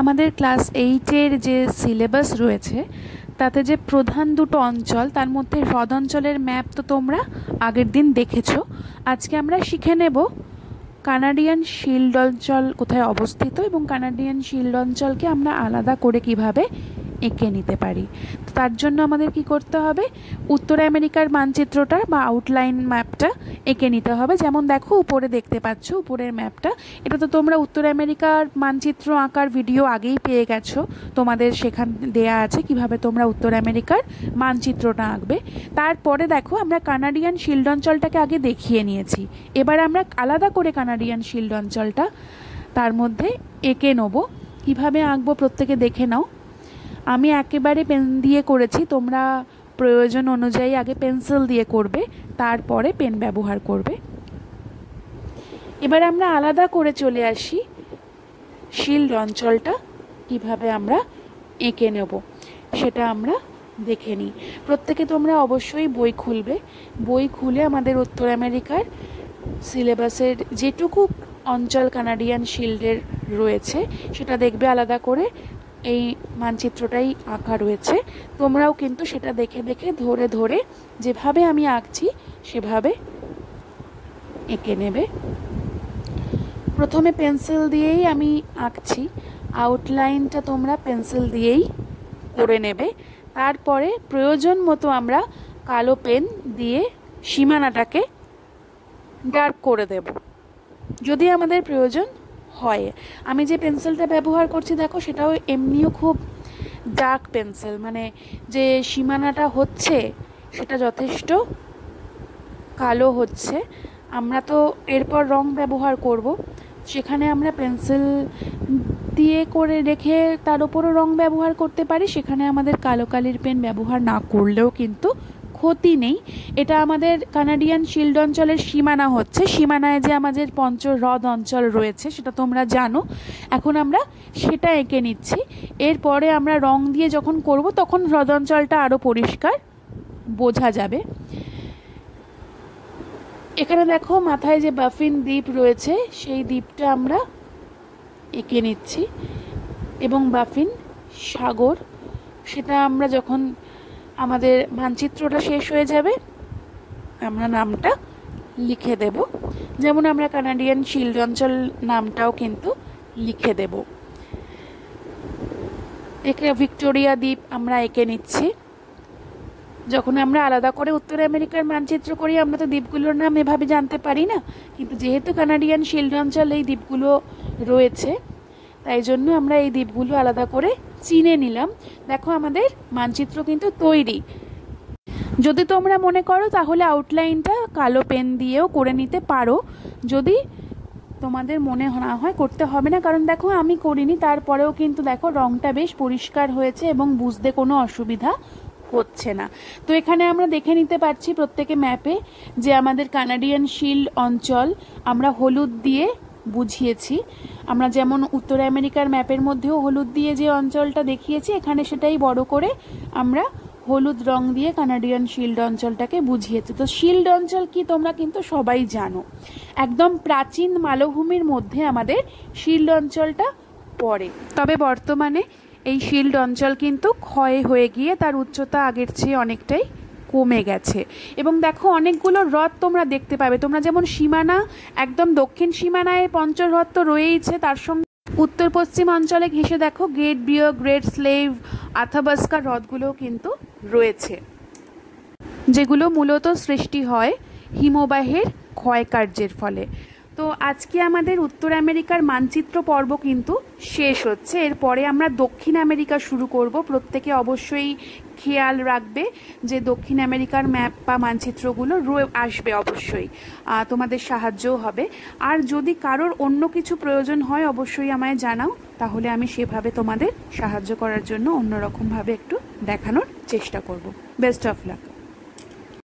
আমাদের ক্লাস এইটের যে সিলেবাস রয়েছে, তাতে যে প্রধান দুটো অঞ্চল, তার মধ্যে হ্রদ অঞ্চলের ম্যাপ তো তোমরা আগের দিন দেখেছ। আজকে আমরা শিখে নেব কানাডিয়ান শিল্ড অঞ্চল কোথায় অবস্থিত এবং কানাডিয়ান শিল্ড অঞ্চলকে আমরা আলাদা করে কীভাবে এঁকে নিতে পারি। তো তার জন্য আমাদের কি করতে হবে? উত্তর আমেরিকার মানচিত্রটা বা আউটলাইন ম্যাপটা এঁকে নিতে হবে। যেমন দেখো, উপরে দেখতে পাচ্ছ, উপরের ম্যাপটা এটা তো তোমরা উত্তর আমেরিকার মানচিত্র আঁকার ভিডিও আগেই পেয়ে গেছো। তোমাদের সেখান দেয়া আছে কীভাবে তোমরা উত্তর আমেরিকার মানচিত্রটা আঁকবে। তারপরে দেখো, আমরা কানাডিয়ান শিল্ড অঞ্চলটাকে আগে দেখিয়ে নিয়েছি। এবার আমরা আলাদা করে কানাডিয়ান শিল্ড অঞ্চলটা তার মধ্যে এঁকে নেব। কীভাবে আঁকবো প্রত্যেকে দেখে নাও। আমি একেবারে পেন দিয়ে করেছি, তোমরা প্রয়োজন অনুযায়ী আগে পেন্সিল দিয়ে করবে, তারপরে পেন ব্যবহার করবে। এবার আমরা আলাদা করে চলে আসি শিল্ড অঞ্চলটা কীভাবে আমরা এঁকে নেব, সেটা আমরা দেখে নিই। প্রত্যেকে তোমরা অবশ্যই বই খুলবে। বই খুলে আমাদের উত্তর আমেরিকার সিলেবাসের যেটুকু অঞ্চল কানাডিয়ান শিল্ডের রয়েছে, সেটা দেখবে আলাদা করে। এই মানচিত্রটাই আঁকা রয়েছে। তোমরাও কিন্তু সেটা দেখে দেখে ধরে ধরে যেভাবে আমি আঁকছি, সেভাবে এঁকে নেবে। প্রথমে পেন্সিল দিয়েই আমি আঁকছি। আউটলাইনটা তোমরা পেন্সিল দিয়েই করে নেবে। তারপরে প্রয়োজন মতো আমরা কালো পেন দিয়ে সীমানাটাকে ডার্ক করে দেব। যদি আমাদের প্রয়োজন হয়। আমি যে পেন্সিলটা ব্যবহার করছি, দেখো, সেটাও এমনিও খুব ডার্ক পেন্সিল মানে যে সীমানাটা হচ্ছে, সেটা যথেষ্ট কালো হচ্ছে। আমরা তো এরপর রং ব্যবহার করব। সেখানে আমরা পেন্সিল দিয়ে করে রেখে তার উপরও রং ব্যবহার করতে পারি, সেখানে আমাদের কালো কালির পেন ব্যবহার না করলেও কিন্তু ক্ষতি নেই। এটা আমাদের কানাডিয়ান শিল্ড অঞ্চলের সীমানা হচ্ছে। সীমানায় যে আমাদের পঞ্চ হ্রদ অঞ্চল রয়েছে, সেটা তোমরা জানো। এখন আমরা সেটা এঁকে নিচ্ছি। এরপরে আমরা রং দিয়ে যখন করব, তখন হ্রদ অঞ্চলটা আরও পরিষ্কার বোঝা যাবে। এখানে দেখো মাথায় যে বাফিন দ্বীপ রয়েছে, সেই দ্বীপটা আমরা এঁকে নিচ্ছি। এবং বাফিন সাগর, সেটা আমরা যখন আমাদের মানচিত্রটা শেষ হয়ে যাবে। আমরা নামটা লিখে দেব। যেমন আমরা কানাডিয়ান শিল্ড অঞ্চল নামটাও কিন্তু লিখে দেব। একে ভিক্টোরিয়া দ্বীপ আমরা এঁকে নিচ্ছি। যখন আমরা আলাদা করে উত্তর আমেরিকার মানচিত্র করি, আমরা তো দ্বীপগুলোর নাম এভাবে জানতে পারি না। কিন্তু যেহেতু কানাডিয়ান শিল্ড অঞ্চল এই দ্বীপগুলো রয়েছে, তাই জন্য আমরা এই দ্বীপগুলো আলাদা করে চিনে নিলাম। দেখো আমাদের মানচিত্র কিন্তু তৈরি। যদি তোমরা মনে করো তাহলে আউটলাইনটা কালো পেন দিয়েও করে নিতে পারো। যদি তোমাদের মনে না হয় করতে হবে না, কারণ দেখো আমি করিনি, তারপরেও কিন্তু দেখো রংটা বেশ পরিষ্কার হয়েছে এবং বুঝতে কোনো অসুবিধা হচ্ছে না। তো এখানে আমরা দেখে নিতে পারছি প্রত্যেকে ম্যাপে যে আমাদের কানাডিয়ান শিল্ড অঞ্চল, আমরা হলুদ দিয়ে বুঝিয়েছি। আমরা যেমন উত্তর আমেরিকার ম্যাপের মধ্যেও হলুদ দিয়ে যে অঞ্চলটা দেখিয়েছি, এখানে সেটাই বড় করে আমরা হলুদ রং দিয়ে কানাডিয়ান শিল্ড অঞ্চলটাকে বুঝিয়েছি। তো শিল্ড অঞ্চল কি তোমরা কিন্তু সবাই জানো। একদম প্রাচীন মালভূমির মধ্যে আমাদের শিল্ড অঞ্চলটা পড়ে। তবে বর্তমানে এই শিল্ড অঞ্চল কিন্তু ক্ষয় হয়ে গিয়ে তার উচ্চতা আগের চেয়ে অনেকটাই কমে গেছে। এবং দেখো, অনেকগুলো হ্রদ তোমরা দেখতে পাবে। তোমরা যেমন সীমানা, একদম দক্ষিণ সীমানায় পঞ্চহ্রদ তো রয়েইছে, তার সঙ্গে উত্তর পশ্চিম অঞ্চলে ঘেসে দেখো, গ্রেট বিয় গ্রেট স্লেভ, আথাবাস্কা হ্রদগুলোও কিন্তু রয়েছে, যেগুলো মূলত সৃষ্টি হয় হিমবাহের ক্ষয়কার্যের ফলে। তো আজকে আমাদের উত্তর আমেরিকার মানচিত্র পর্ব কিন্তু শেষ হচ্ছে। এরপরে আমরা দক্ষিণ আমেরিকা শুরু করব। প্রত্যেকে অবশ্যই খেয়াল রাখবে যে দক্ষিণ আমেরিকার ম্যাপ বা মানচিত্রগুলো রয়ে আসবে অবশ্যই। তোমাদের সাহায্যও হবে। আর যদি কারোর অন্য কিছু প্রয়োজন হয়, অবশ্যই আমায় জানাও। তাহলে আমি সেভাবে তোমাদের সাহায্য করার জন্য অন্যরকমভাবে একটু দেখানোর চেষ্টা করব। Best of luck